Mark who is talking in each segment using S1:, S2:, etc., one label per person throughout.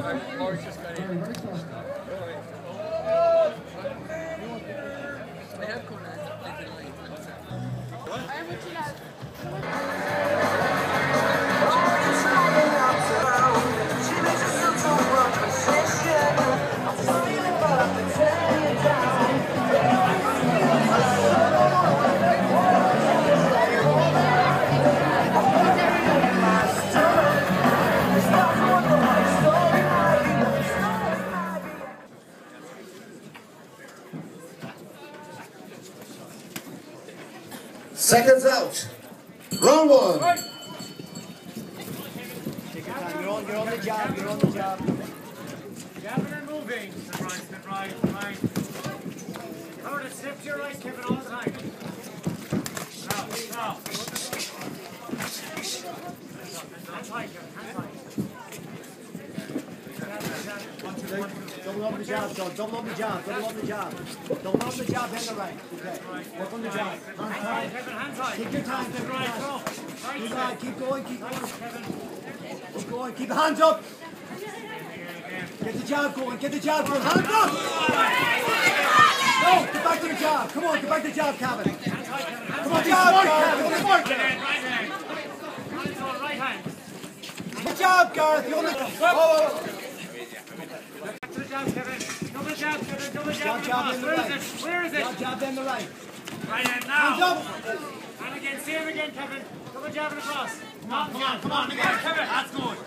S1: Lori's just got in. Seconds out. Round one.
S2: You're on, you're on the job, you're on the job.
S3: Gavin and moving. Step right, step right, right. Cover step to your right, Kevin, all the time. Now, now. Hands high, Kevin, hands high.
S2: Double up the job, so double up the job, double up the job. Double up the job in the right. Okay. Work on the job. Hands
S3: Hands. Kevin, hands high.
S2: Take your time, take your
S3: Right,
S2: Keep going, keep going, keep going. Keep going, keep the hands up. Get the job going, get the job going. Hands up! No, get back to the job. Come on, get back to the job, Kevin. Come on, job, Gareth. Come on,
S3: Right hand, right hand. Hands on.
S2: Good job, Gareth. You're on the... Oh,
S3: to the jab, Kevin. Double jab, Kevin, double jab.
S2: Job, job in the
S3: Where is it? Where is it?
S2: Job, job in the right.
S3: Right hand now. And again, same again, Kevin. Double jabbing across. Come on, come on, come on, again, Kevin. That's good.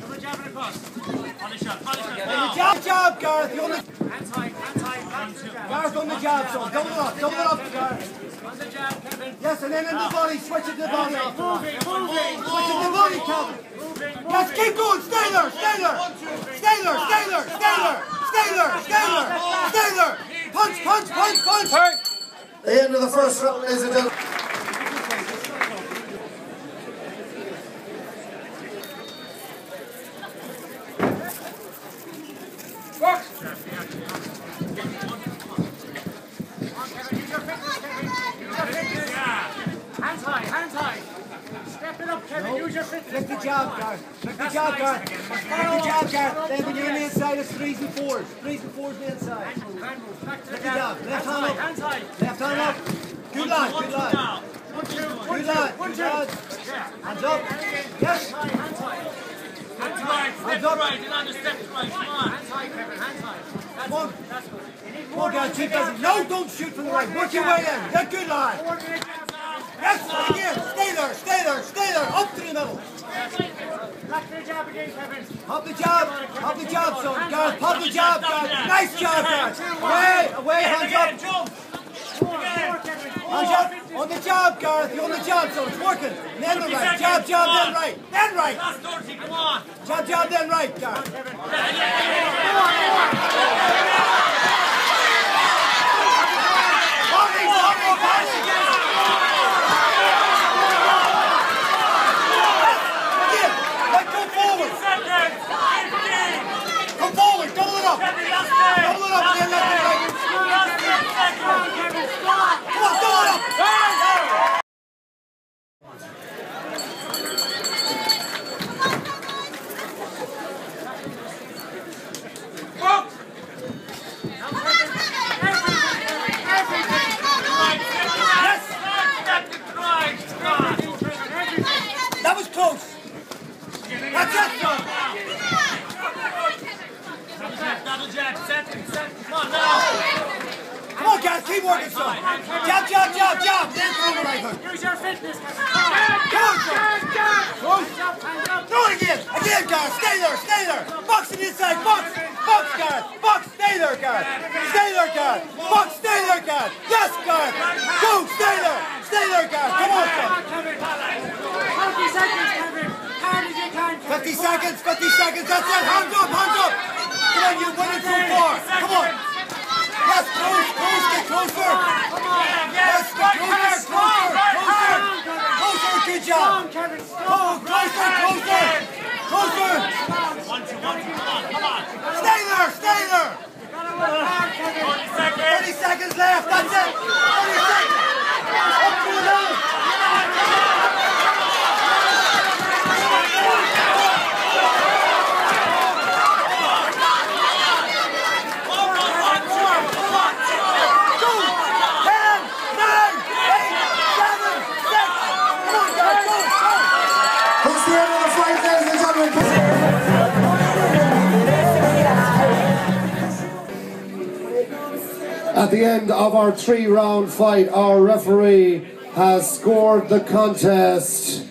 S3: Double jabbing across. Punish shot, punish shot.
S2: Good
S3: Now.
S2: job, job, Gareth. You're on the...
S3: Back to the jab.
S2: Gareth on the job, son. Double up, double up, Gareth.
S3: On the jab.
S2: Yes, and then in the body, switch it to the body
S3: Moving, moving.
S2: Switch it to the body, Kevin. Yes, keep going. Stay there, stay there. Stay there, stay there, stay there. Stay there, stay there. Punch, punch, punch, punch.
S1: The end of the first round, ladies and gentlemen.
S3: Yeah. Hands high, hands high. Step it up, Kevin. Use your fitness.
S2: Lift the job,
S3: Come on.
S2: The job,
S3: nice
S2: Gareth. the job. Then when you're on the inside, it's threes and fours. Threes and fours on the inside.
S3: Hand move, hand move. Back to the
S2: job. Left hand up.
S3: hands high.
S2: Left hand up. Good lad, good lad.
S3: One, two, one,
S2: Good
S3: two, one, two.
S2: Hands up. Yes.
S3: Hands high, hands high. Hands high.
S2: Hands up.
S3: Another step right. Come on. Hands high, Kevin. Hands high. That's
S2: on.
S3: good. That's good.
S2: Come on, guys. Keep busy. No, don't shoot from the right. Work your way in. Yeah, good lad.
S3: Coordinate jabs now.
S2: Yes, again. Stay there, stay there, stay there. Up to the middle.
S3: Back to the jab again, Kevin.
S2: Pop the job. Pop the job, son. Gareth, pop the job, Gareth. Nice job, Gareth. Away, away, hands up.
S3: More, more, Kevin.
S2: Hands up. On the job, Gareth. You're on the job, son. It's working. Then the right. Job, job, then right. Then right.
S3: Last Dorsey, come on.
S2: Jab, jab, then right, Gareth. Party, party, party. Again. Let go forward.
S3: Seconds. Fifteen.
S2: Come forward. Double it up.
S3: Kevin, last day.
S2: Double it up. Then left and right.
S3: Last ten seconds. Kevin, stop.
S2: Come on, double it up. That was close. That's it, son. Come on, guys. Keep working, son. Jab, jab, jab, jab. Then throw the right hook.
S3: Use your fitness, Kevin.
S2: Come on, son. Close.
S3: Hands up, hands.
S2: Throw it again. Again, guys. Stay there. Stay there. Box in the inside. Box. Box, guys. Box. Stay there, guys. Stay there, guys. Box. Stay there, guys. Yes, guys. Go. Stay there. Stay there, guys. Come on.
S3: Kevin. 30 seconds, Kevin. Hard as you can, Kevin.
S2: 50 seconds. 50 seconds. That's it. Hands up. Hands up. Come on, you're winning so far. Come on. Yes, close. Close. Get closer. Yes, get closer. Closer. Closer. Closer. Good job.
S3: Strong, Kevin. Strong.
S2: Oh, closer. Closer. Closer.
S1: At the end of our three round fight, our referee has scored the contest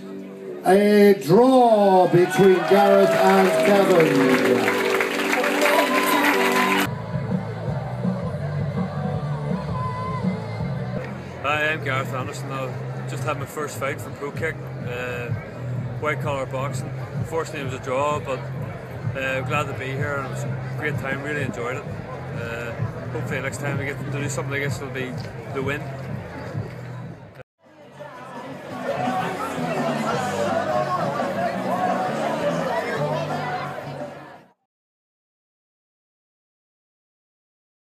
S1: a draw between Gareth and Kevin.
S4: Hi, I'm Gareth Anderson. I just had my first fight for ProKick, uh, white collar boxing. Unfortunately, it was a draw, but uh, glad to be here and it was a great time. Really enjoyed it. Uh, hopefully, next time we get to do something I guess it'll be the win.